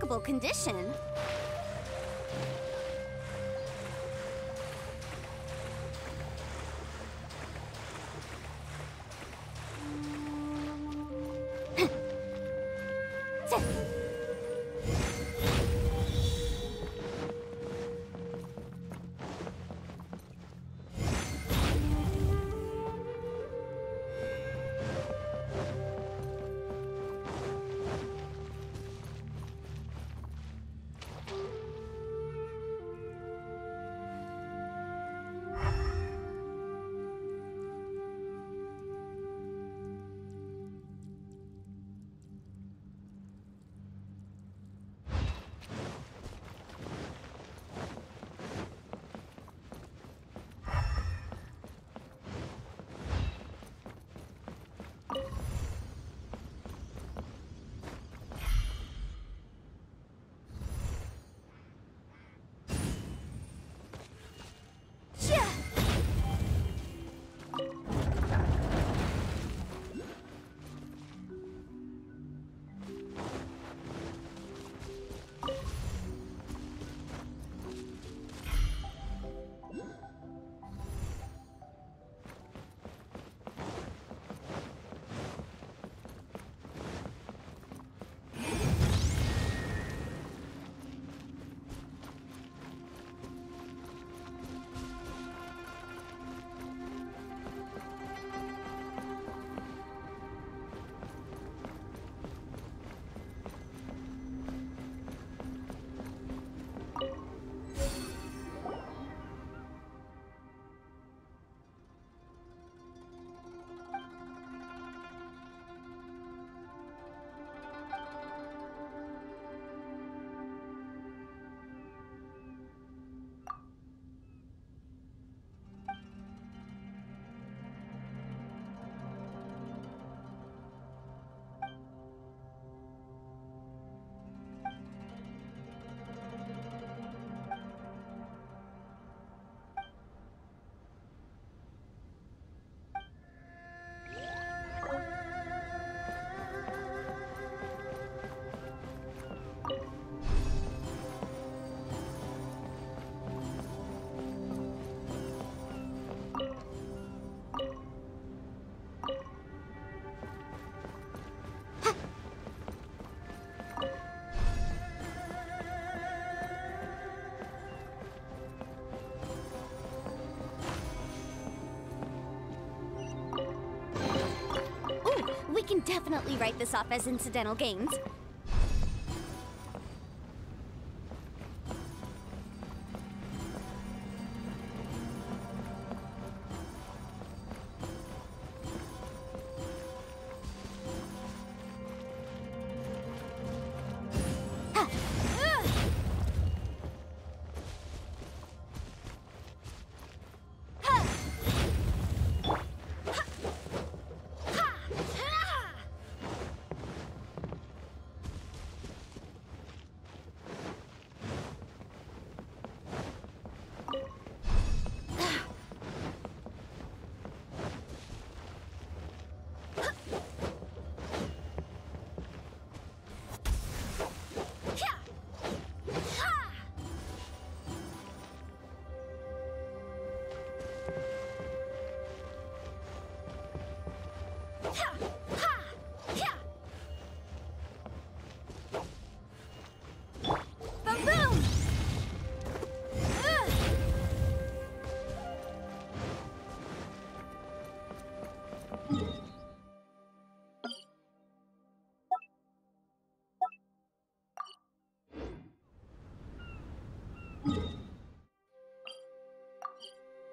Remarkable condition. can definitely write this off as incidental gains.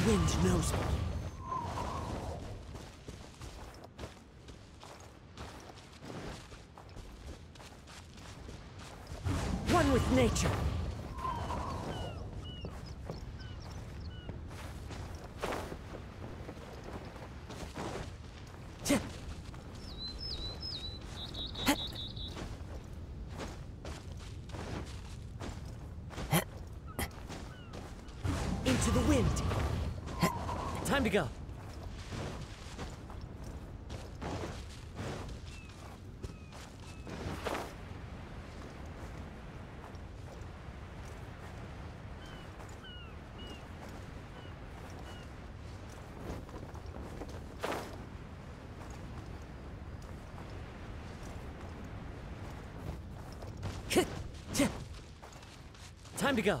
The wind knows me. One with nature. Into the wind. Time to go. Time to go.